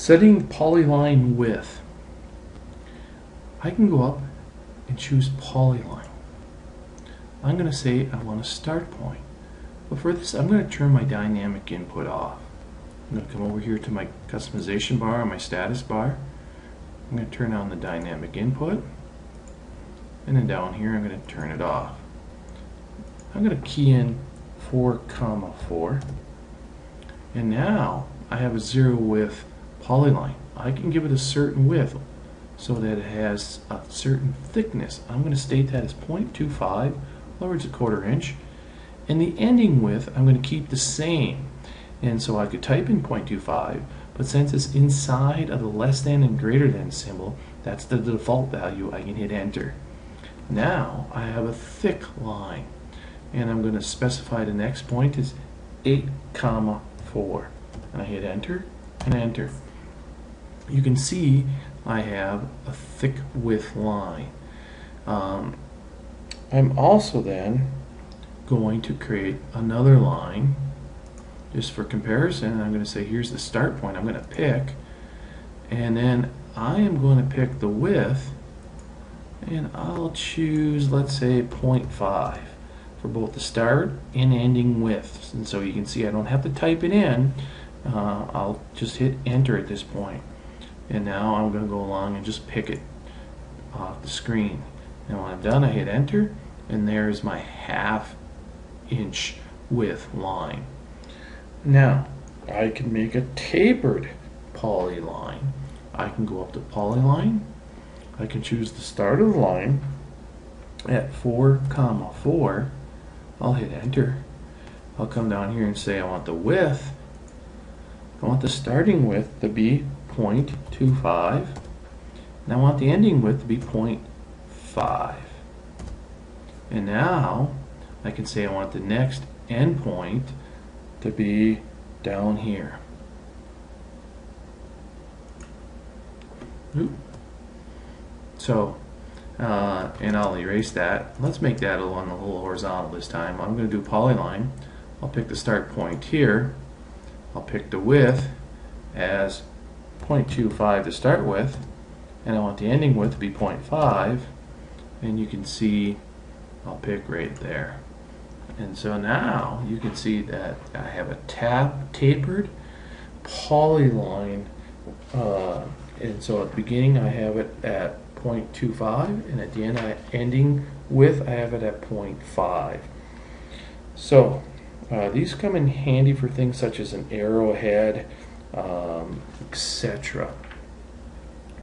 Setting polyline width. I can go up and choose polyline. I'm going to say I want a start point. But for this, I'm going to turn my dynamic input off. I'm going to come over here to my customization bar, my status bar. I'm going to turn on the dynamic input. And then down here, I'm going to turn it off. I'm going to key in 4 comma 4. And now I have a zero width polyline. I can give it a certain width so that it has a certain thickness. I'm going to state that as 0.25, words a quarter inch. And the ending width, I'm going to keep the same. And so I could type in 0.25, but since it's inside of the less than and greater than symbol, that's the default value, I can hit enter. Now I have a thick line. And I'm going to specify the next point is 8 comma 4. And I hit enter and enter you can see I have a thick width line. Um, I'm also then going to create another line just for comparison. I'm going to say here's the start point I'm going to pick and then I am going to pick the width and I'll choose let's say 0.5 for both the start and ending widths and so you can see I don't have to type it in uh, I'll just hit enter at this point and now I'm going to go along and just pick it off the screen. And when I'm done I hit enter and there's my half inch width line. Now I can make a tapered polyline. I can go up to polyline. I can choose the start of the line at 4 comma 4 I'll hit enter. I'll come down here and say I want the width. I want the starting width to be 0.25 and I want the ending width to be 0.5 and now I can say I want the next endpoint to be down here. Oop. so uh, and I'll erase that. Let's make that along a little horizontal this time. I'm going to do polyline. I'll pick the start point here. I'll pick the width as 0.25 to start with and I want the ending width to be 0.5 and you can see I'll pick right there. And so now you can see that I have a tap tapered polyline uh, and so at the beginning I have it at 0.25 and at the end I ending width I have it at 0.5 so uh, these come in handy for things such as an arrowhead um, etc.